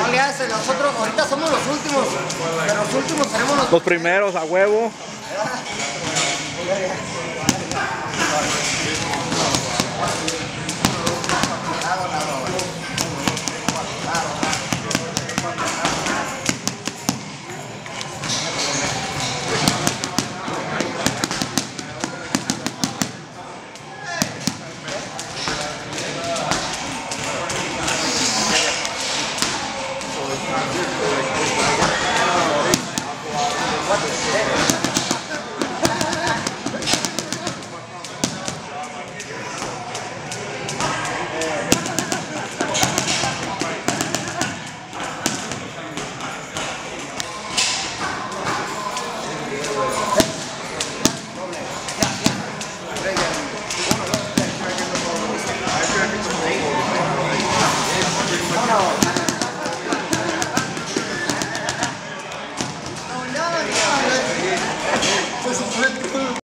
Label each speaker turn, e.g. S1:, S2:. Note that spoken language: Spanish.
S1: No le hace, nosotros ahorita somos los últimos, pero los últimos tenemos los...
S2: Los primeros a huevo.